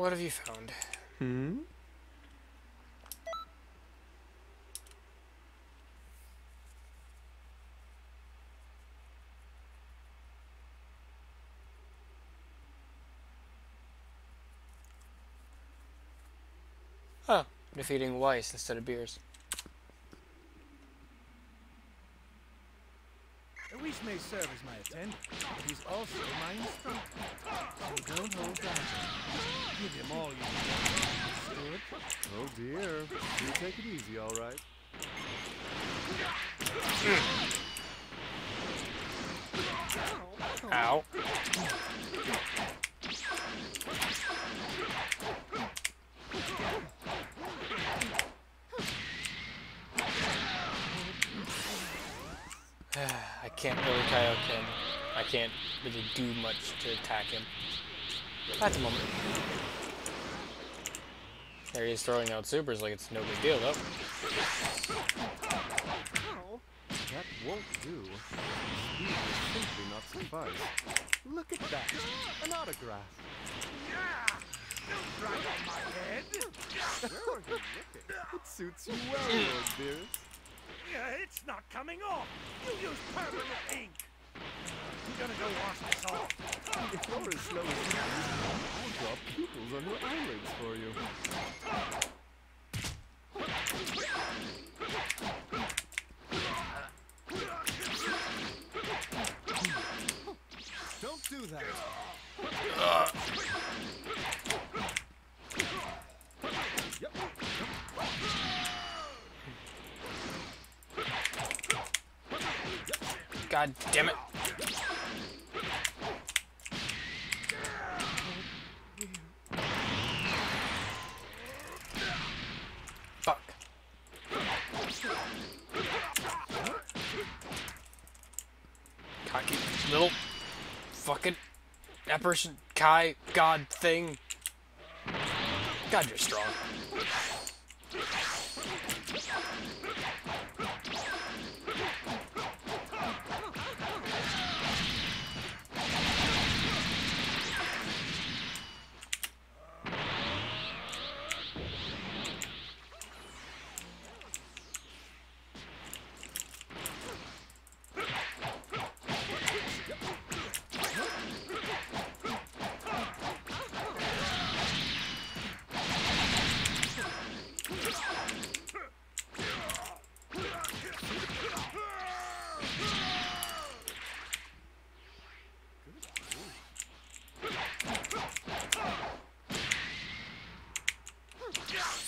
What have you found? Hmm? Huh. Defeating Whis instead of Beerus. Whis may serve as my attendant, but he's also my instructor. So don't hold back. Give him all you Understood? Oh dear. You take it easy, all right? Ow. I can't really Kaioken. I can't really do much to attack him. That's a moment. There he is throwing out supers like it's no big deal though. That won't do. Speed will simply not suffice. Look at that. An autograph. Yeah! Right on my head. Where are you looking? It suits you well, Lord Beerus. Yeah, it's not coming off. You use permanent ink. I'm gonna go wash this off. If you're as slow as you are, I'll draw pupils on your God damn it. Fuck. Cocky little fucking apparition Kai god thing. God, you're strong.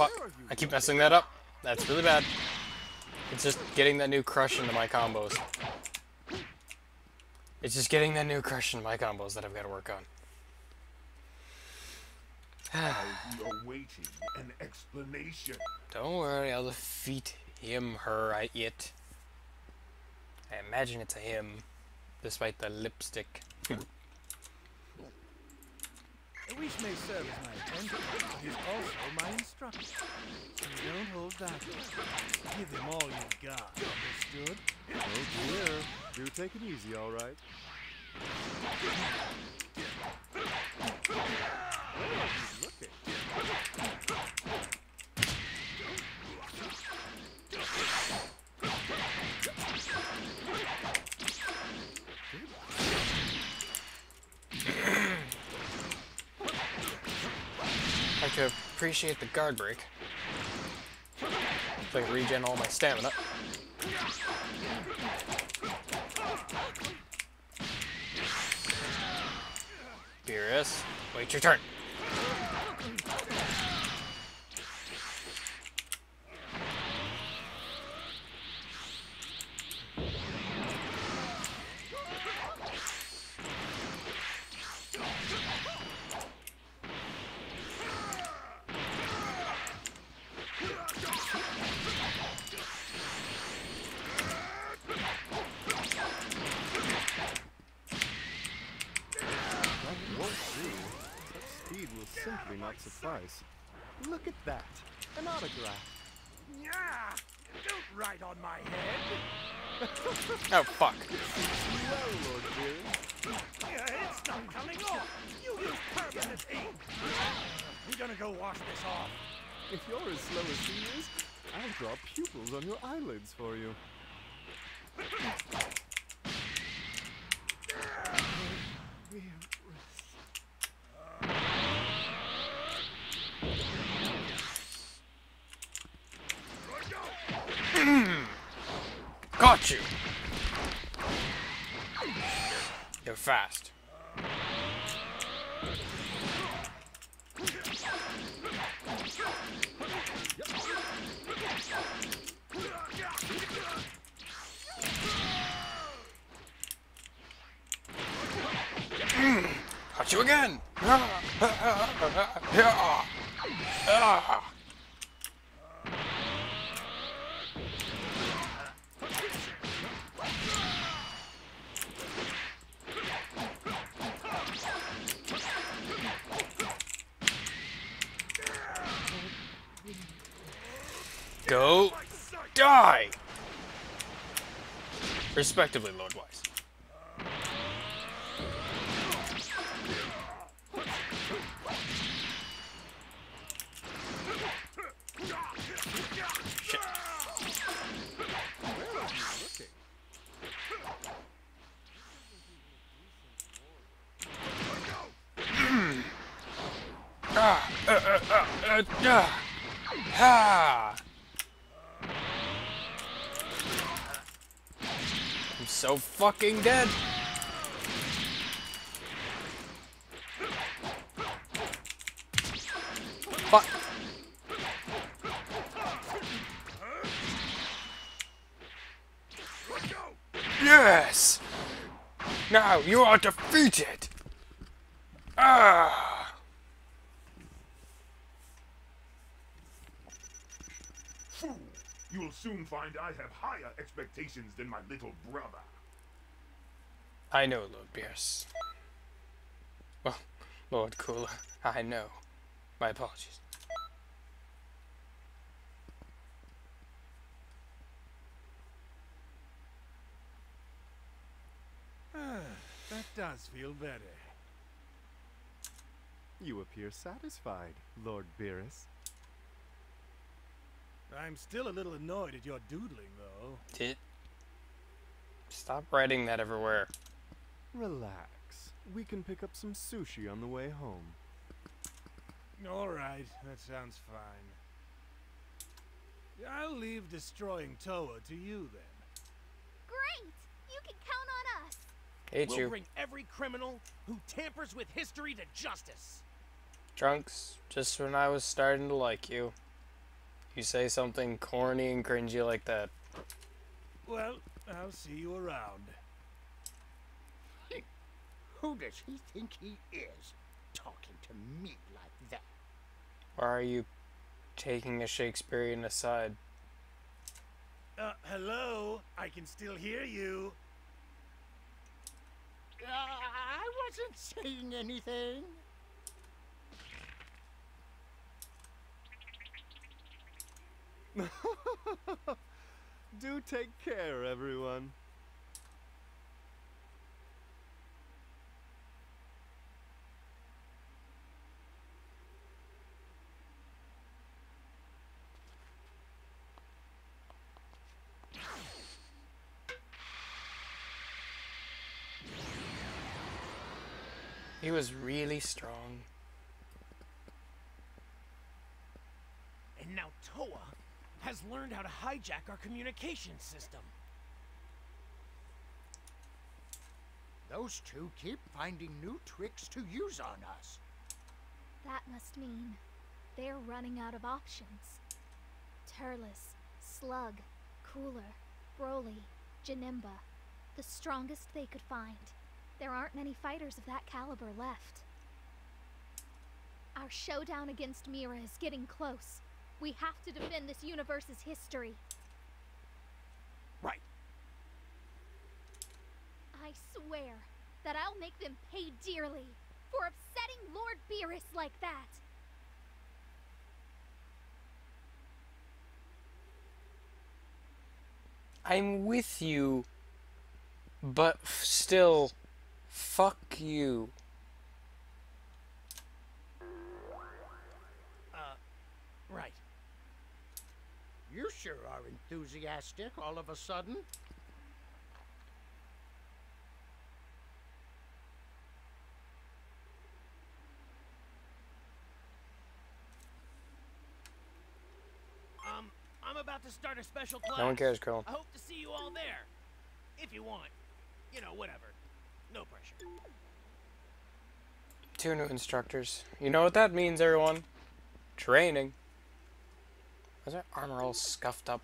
Fuck. I keep messing that up. That's really bad. It's just getting that new crush into my combos. It's just getting that new crush into my combos that I've got to work on. an explanation. Don't worry, I'll defeat him, her, I, it. I imagine it's a him, despite the lipstick. May serve as my he's also my instructor. Don't hold back. Give him all you've got. Understood? Oh dear. Do take it easy, all right? I could appreciate the guard break. If I regen all my stamina. Beerus, wait your turn. That won't do. Such speed will not suffice. Look at that. An autograph. Yeah! Don't write on my head. Oh, fuck. Well, Lord Beerus. Yeah, it's not coming off. You use permanent team. We gonna go wash this off. If you're as slow as he is, I'll draw pupils on your eyelids for you. Got you! You're fast. Got you again! Go die! Respectively, Lord Whis. Shit. Ah, uh, uh, uh, uh, ah. Ha! I'm so fucking dead. Fuck. Yes! Now you are defeated! Ah! You'll soon find I have higher expectations than my little brother. I know, Lord Beerus. Well, Lord Cooler, I know. My apologies. Ah, that does feel better. You appear satisfied, Lord Beerus. I'm still a little annoyed at your doodling, though. Did Stop writing that everywhere. Relax. We can pick up some sushi on the way home. All right, that sounds fine. I'll leave destroying Towa to you then. Great! You can count on us. Hate we'll you. bring every criminal who tampers with history to justice. Trunks, just when I was starting to like you, you say something corny and cringy like that. Well, I'll see you around. Who does he think he is, talking to me like that? Why are you taking a Shakespearean aside? Uh, hello? I can still hear you. Uh, I wasn't saying anything. Do take care, everyone. He was really strong. And now Towa has learned how to hijack our communication system. Those two keep finding new tricks to use on us. That must mean they're running out of options. Turles, Slug, Cooler, Broly, Janemba. The strongest they could find. There aren't many fighters of that caliber left. Our showdown against Mira is getting close. We have to defend this universe's history. Right. I swear that I'll make them pay dearly for upsetting Lord Beerus like that. I'm with you, but still, fuck you. Uh, right. You sure are enthusiastic all of a sudden. Um, I'm about to start a special class. No one cares, Cole. I hope to see you all there. If you want. You know, whatever. No pressure. Two new instructors. You know what that means, everyone? Training. Why's my armor all scuffed up?